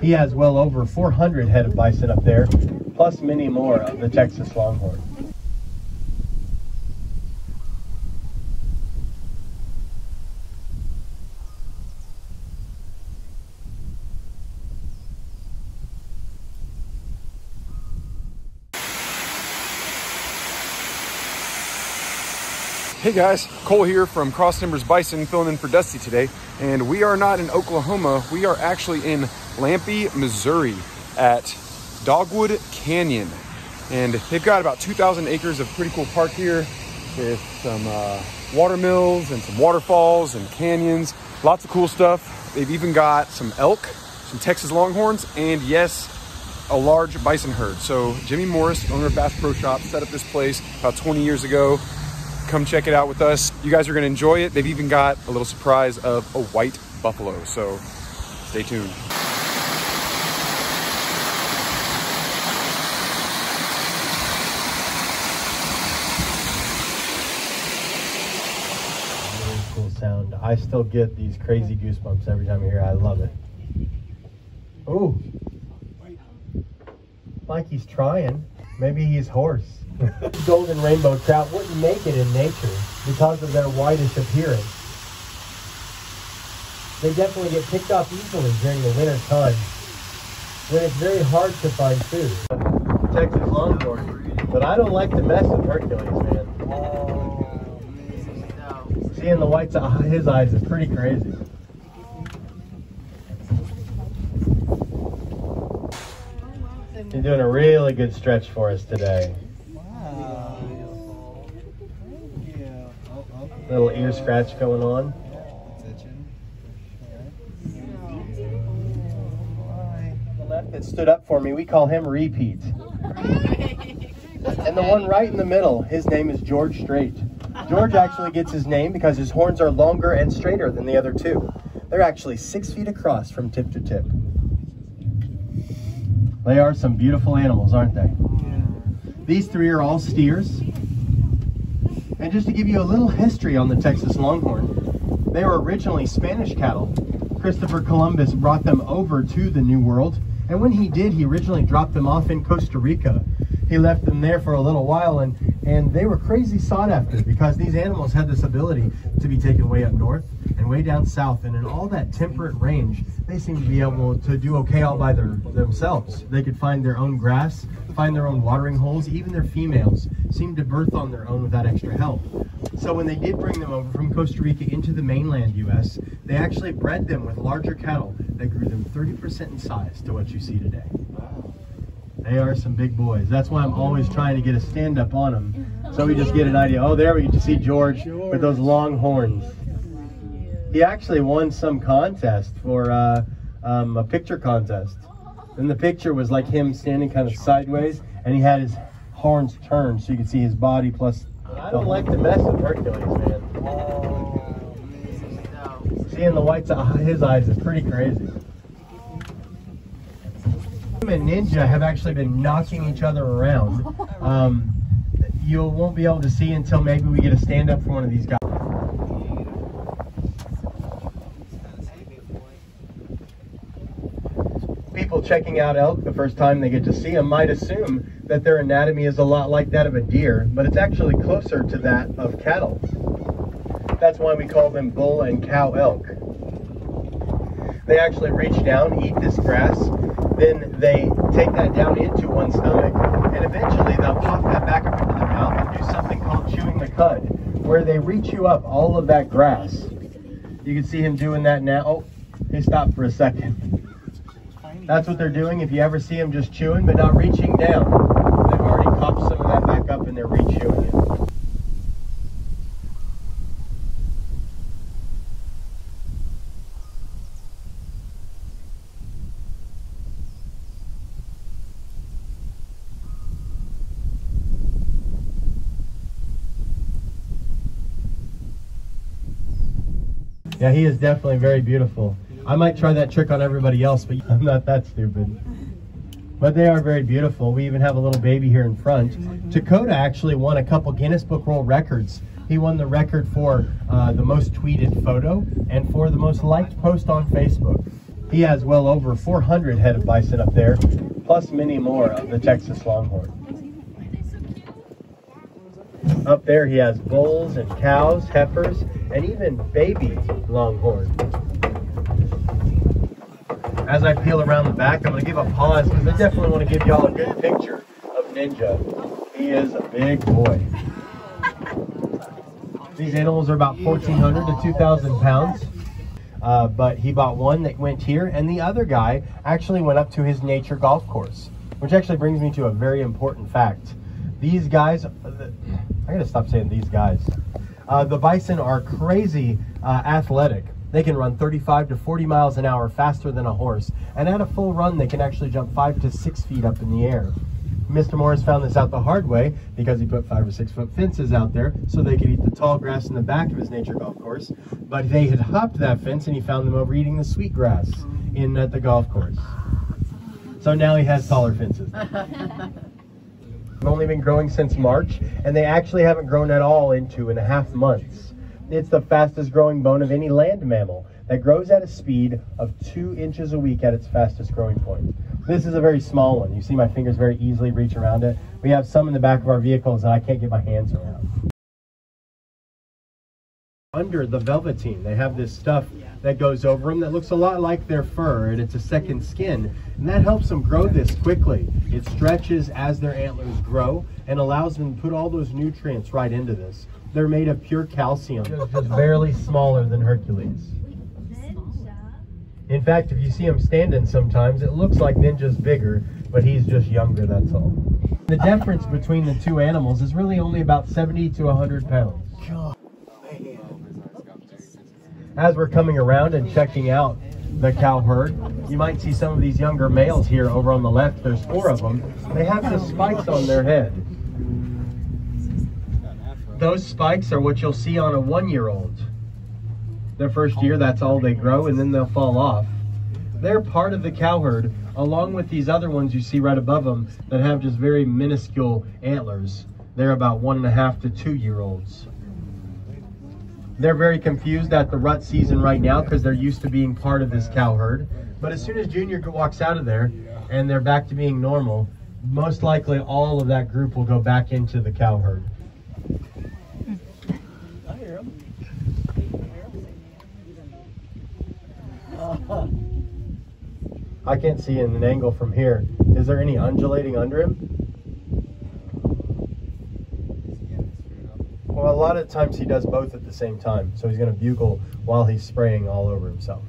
He has well over 400 head of bison up there, plus many more of the Texas Longhorn. Hey guys, Cole here from Cross Timbers Bison filling in for Dusty today. And we are not in Oklahoma, we are actually in Lampe, Missouri at Dogwood Canyon. And they've got about 2,000 acres of pretty cool park here with some uh, water mills and some waterfalls and canyons, lots of cool stuff. They've even got some elk, some Texas Longhorns, and yes, a large bison herd. So Johnny Morris, owner of Bass Pro Shop, set up this place about 20 years ago come check it out with us. You guys are gonna enjoy it. They've even got a little surprise of a white buffalo, so stay tuned. Really cool sound. I still get these crazy goosebumps every time I hear it. I love it. Oh, like he's trying. Maybe he's hoarse. Golden rainbow trout wouldn't make it in nature because of their whitish appearance. They definitely get picked off easily during the winter time when it's very hard to find food. Texas Longhorn, but I don't like the mess of Hercules, man. Seeing the whites of his eyes is pretty crazy. You're doing a really good stretch for us today. Little ear scratch going on. The left that stood up for me, we call him Repeat. And the one right in the middle, his name is George Straight. George actually gets his name because his horns are longer and straighter than the other two. They're actually six feet across from tip to tip. They are some beautiful animals, aren't they? These three are all steers. And just to give you a little history on the Texas Longhorn, they were originally Spanish cattle. Christopher Columbus brought them over to the New World, and when he did, he originally dropped them off in Costa Rica. He left them there for a little while, and, and they were crazy sought after because these animals had this ability to be taken way up north and way down south, and in all that temperate range, they seemed to be able to do okay all by their, themselves. They could find their own grass, find their own watering holes. Even their females seemed to birth on their own without extra help. So when they did bring them over from Costa Rica into the mainland U.S., they actually bred them with larger cattle that grew them 30% in size to what you see today. They are some big boys. That's why I'm always trying to get a stand up on them. So we just get an idea. Oh, there we get to see George with those long horns. He actually won some contest for uh, um, a picture contest. And the picture was like him standing kind of sideways, and he had his horns turned so you could see his body plus. I don't like the mess of Hercules, man. Seeing the whites of his eyes is pretty crazy. And Ninja have actually been knocking each other around. Um, you won't be able to see until maybe we get a stand up for one of these guys. People checking out elk the first time they get to see them might assume that their anatomy is a lot like that of a deer, but it's actually closer to that of cattle. That's why we call them bull and cow elk. They actually reach down, eat this grass, then they take that down into one's stomach, and eventually they'll pop that back up into their mouth and do something called chewing the cud, where they reach you up all of that grass. You can see him doing that now. Oh, he stopped for a second. That's what they're doing. If you ever see them just chewing but not reaching down, they've already popped some of that back up and they're re-chewing it. Yeah, he is definitely very beautiful. I might try that trick on everybody else, but I'm not that stupid. But they are very beautiful. We even have a little baby here in front. Dakota actually won a couple Guinness Book World Records. He won the record for uh, the most tweeted photo and for the most liked post on Facebook. He has well over 400 head of bison up there, plus many more of the Texas Longhorn. Up there he has bulls and cows, heifers, and even baby longhorn. As I peel around the back, I'm going to give a pause because I definitely want to give y'all a good picture of Ninja. He is a big boy. These animals are about 1,400 to 2,000 pounds. Uh, but he bought one that went here, and the other guy actually went up to his nature golf course, which actually brings me to a very important fact. These guys, uh, I gotta stop saying these guys. Uh, the bison are crazy uh, athletic. They can run 35 to 40 miles an hour faster than a horse, and at a full run, they can actually jump five to six feet up in the air. Mr. Morris found this out the hard way because he put five or six foot fences out there so they could eat the tall grass in the back of his nature golf course. But they had hopped that fence and he found them overeating the sweet grass in at the golf course. So now he has taller fences. They've only been growing since March and they actually haven't grown at all in two and a half months. It's the fastest growing bone of any land mammal that grows at a speed of two inches a week at its fastest growing point. This is a very small one. You see my fingers very easily reach around it. We have some in the back of our vehicles that I can't get my hands around. Under the velveteen, they have this stuff that goes over them that looks a lot like their fur and it's a second skin and that helps them grow this quickly. It stretches as their antlers grow and allows them to put all those nutrients right into this. They're made of pure calcium, just barely smaller than Hercules. In fact, if you see him standing sometimes, it looks like Ninja's bigger, but he's just younger, that's all. The difference between the two animals is really only about 70 to 100 pounds. As we're coming around and checking out the cow herd, you might see some of these younger males here over on the left. There's four of them. They have the spikes on their head. Those spikes are what you'll see on a one-year-old. Their first year, that's all they grow, and then they'll fall off. They're part of the cow herd, along with these other ones you see right above them that have just very minuscule antlers. They're about one and a half to two year olds. They're very confused at the rut season right now because they're used to being part of this cow herd. But as soon as Junior walks out of there and they're back to being normal, most likely all of that group will go back into the cow herd. I can't see in an angle from here. Is there any undulating under him? Well, a lot of times he does both at the same time. So he's going to bugle while he's spraying all over himself.